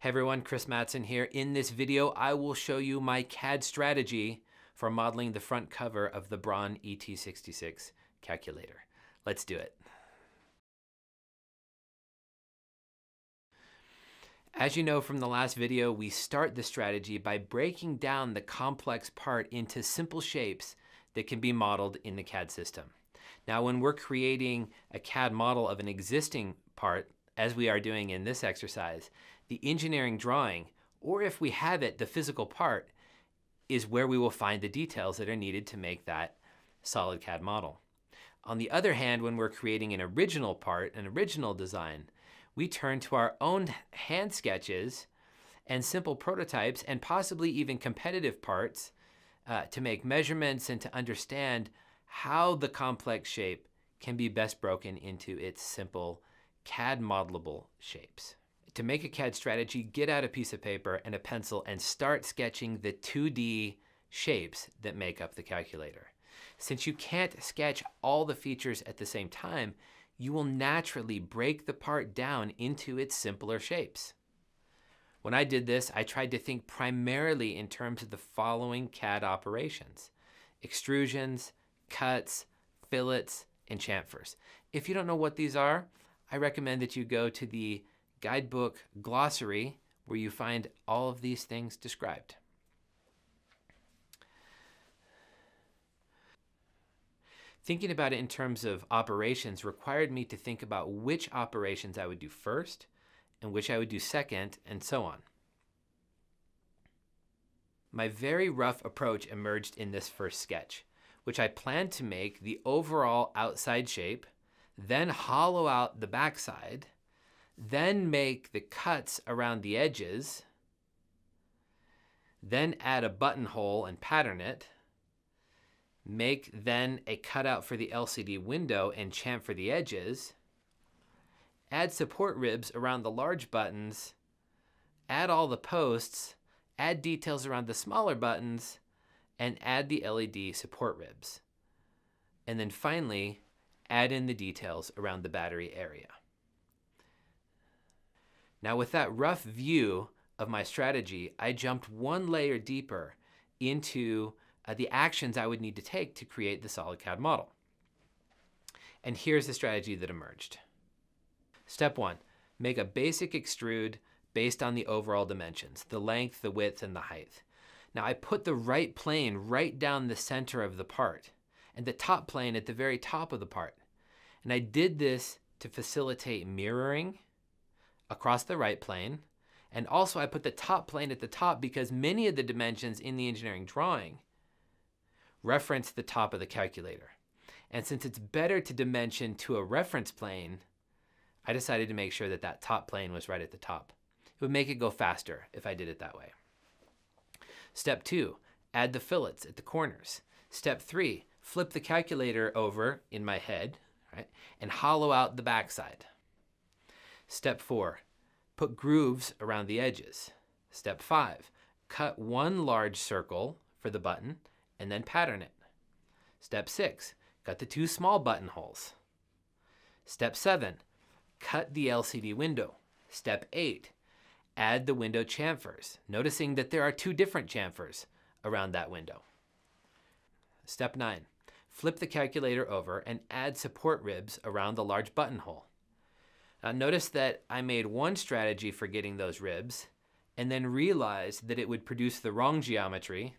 Hey everyone, Chris Mattson here. In this video, I will show you my CAD strategy for modeling the front cover of the Braun ET66 calculator. Let's do it. As you know from the last video, we start the strategy by breaking down the complex part into simple shapes that can be modeled in the CAD system. Now, when we're creating a CAD model of an existing part, as we are doing in this exercise, the engineering drawing, or if we have it, the physical part, is where we will find the details that are needed to make that solid CAD model. On the other hand, when we're creating an original part, an original design, we turn to our own hand sketches and simple prototypes and possibly even competitive parts uh, to make measurements and to understand how the complex shape can be best broken into its simple CAD modelable shapes. To make a CAD strategy, get out a piece of paper and a pencil and start sketching the 2D shapes that make up the calculator. Since you can't sketch all the features at the same time, you will naturally break the part down into its simpler shapes. When I did this, I tried to think primarily in terms of the following CAD operations. Extrusions, cuts, fillets, and chamfers. If you don't know what these are, I recommend that you go to the guidebook glossary where you find all of these things described. Thinking about it in terms of operations required me to think about which operations I would do first and which I would do second, and so on. My very rough approach emerged in this first sketch, which I planned to make the overall outside shape, then hollow out the backside, then make the cuts around the edges, then add a buttonhole and pattern it, make then a cutout for the LCD window and chamfer the edges, add support ribs around the large buttons, add all the posts, add details around the smaller buttons, and add the LED support ribs. And then finally, add in the details around the battery area. Now with that rough view of my strategy, I jumped one layer deeper into uh, the actions I would need to take to create the solid CAD model. And here's the strategy that emerged. Step one, make a basic extrude based on the overall dimensions, the length, the width, and the height. Now I put the right plane right down the center of the part and the top plane at the very top of the part. And I did this to facilitate mirroring across the right plane. And also I put the top plane at the top because many of the dimensions in the engineering drawing reference the top of the calculator. And since it's better to dimension to a reference plane, I decided to make sure that that top plane was right at the top. It would make it go faster if I did it that way. Step two, add the fillets at the corners. Step three, flip the calculator over in my head, right, and hollow out the backside. Step four, put grooves around the edges. Step five, cut one large circle for the button and then pattern it. Step six, cut the two small buttonholes. Step seven, cut the LCD window. Step eight, add the window chamfers, noticing that there are two different chamfers around that window. Step nine, flip the calculator over and add support ribs around the large buttonhole. Now notice that I made one strategy for getting those ribs and then realized that it would produce the wrong geometry,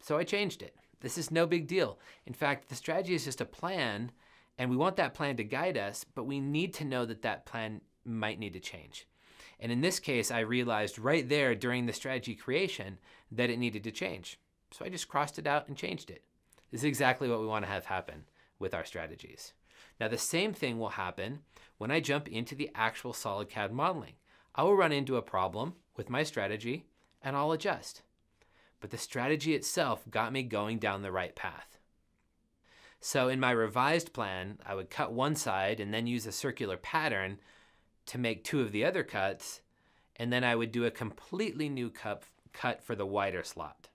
so I changed it. This is no big deal. In fact, the strategy is just a plan and we want that plan to guide us, but we need to know that that plan might need to change. And in this case, I realized right there during the strategy creation that it needed to change. So I just crossed it out and changed it. This is exactly what we want to have happen with our strategies. Now the same thing will happen when I jump into the actual solid CAD modeling. I will run into a problem with my strategy and I'll adjust. But the strategy itself got me going down the right path. So in my revised plan, I would cut one side and then use a circular pattern to make two of the other cuts, and then I would do a completely new cut, cut for the wider slot.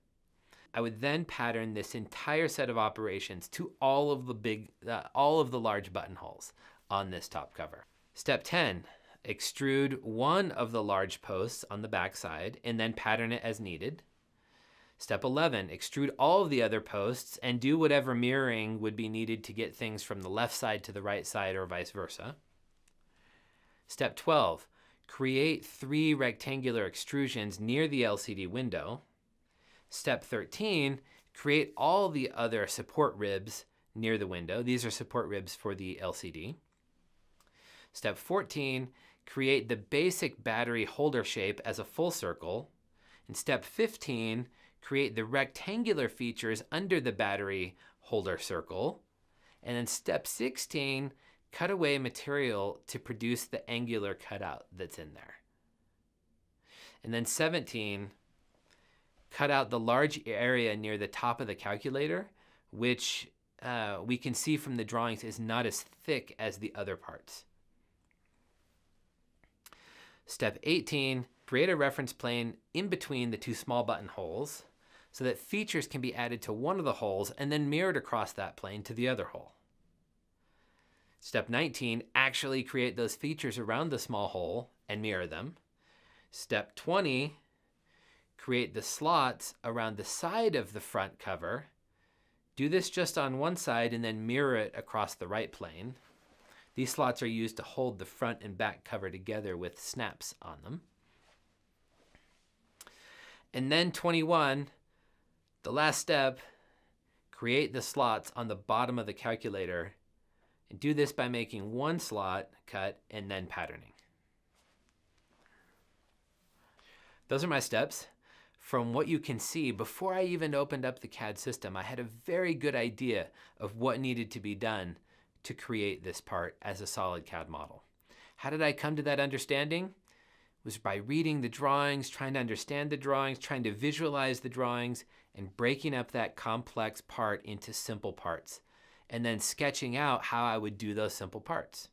I would then pattern this entire set of operations to all of the big, uh, all of the large buttonholes on this top cover. Step 10, extrude one of the large posts on the backside and then pattern it as needed. Step 11, extrude all of the other posts and do whatever mirroring would be needed to get things from the left side to the right side or vice versa. Step 12, create three rectangular extrusions near the LCD window. Step 13, create all the other support ribs near the window. These are support ribs for the LCD. Step 14, create the basic battery holder shape as a full circle. And step 15, create the rectangular features under the battery holder circle. And then step 16, cut away material to produce the angular cutout that's in there. And then 17, cut out the large area near the top of the calculator, which uh, we can see from the drawings is not as thick as the other parts. Step 18, create a reference plane in between the two small button holes so that features can be added to one of the holes and then mirrored across that plane to the other hole. Step 19, actually create those features around the small hole and mirror them. Step 20, create the slots around the side of the front cover. Do this just on one side and then mirror it across the right plane. These slots are used to hold the front and back cover together with snaps on them. And then 21, the last step, create the slots on the bottom of the calculator and do this by making one slot cut and then patterning. Those are my steps. From what you can see, before I even opened up the CAD system, I had a very good idea of what needed to be done to create this part as a solid CAD model. How did I come to that understanding? It was by reading the drawings, trying to understand the drawings, trying to visualize the drawings, and breaking up that complex part into simple parts, and then sketching out how I would do those simple parts.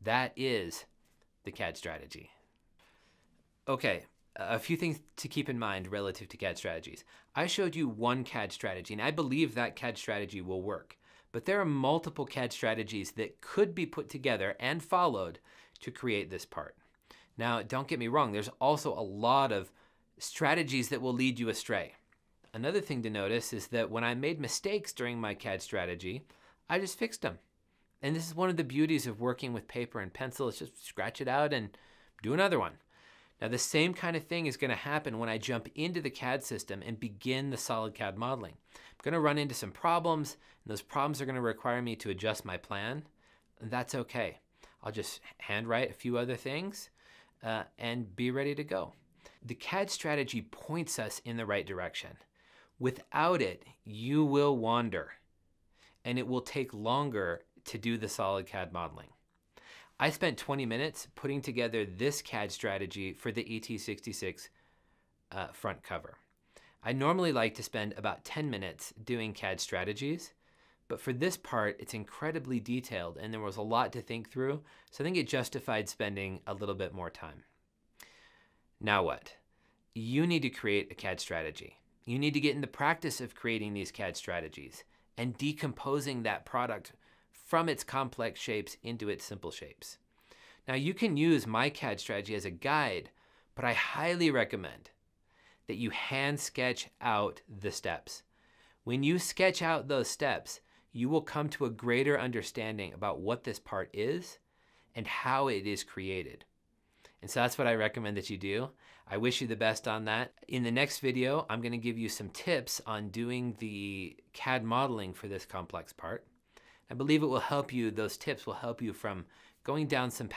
That is the CAD strategy. Okay, a few things to keep in mind relative to CAD strategies. I showed you one CAD strategy, and I believe that CAD strategy will work. But there are multiple CAD strategies that could be put together and followed to create this part. Now, don't get me wrong, there's also a lot of strategies that will lead you astray. Another thing to notice is that when I made mistakes during my CAD strategy, I just fixed them. And this is one of the beauties of working with paper and pencil, is just scratch it out and do another one. Now the same kind of thing is going to happen when I jump into the CAD system and begin the solid CAD modeling. I'm going to run into some problems, and those problems are going to require me to adjust my plan. And that's okay. I'll just handwrite a few other things uh, and be ready to go. The CAD strategy points us in the right direction. Without it, you will wander, and it will take longer to do the solid CAD modeling. I spent 20 minutes putting together this CAD strategy for the ET66 uh, front cover. I normally like to spend about 10 minutes doing CAD strategies, but for this part, it's incredibly detailed and there was a lot to think through, so I think it justified spending a little bit more time. Now what? You need to create a CAD strategy. You need to get in the practice of creating these CAD strategies and decomposing that product from its complex shapes into its simple shapes. Now you can use my CAD strategy as a guide, but I highly recommend that you hand sketch out the steps. When you sketch out those steps, you will come to a greater understanding about what this part is and how it is created. And so that's what I recommend that you do. I wish you the best on that. In the next video, I'm going to give you some tips on doing the CAD modeling for this complex part. I believe it will help you, those tips will help you from going down some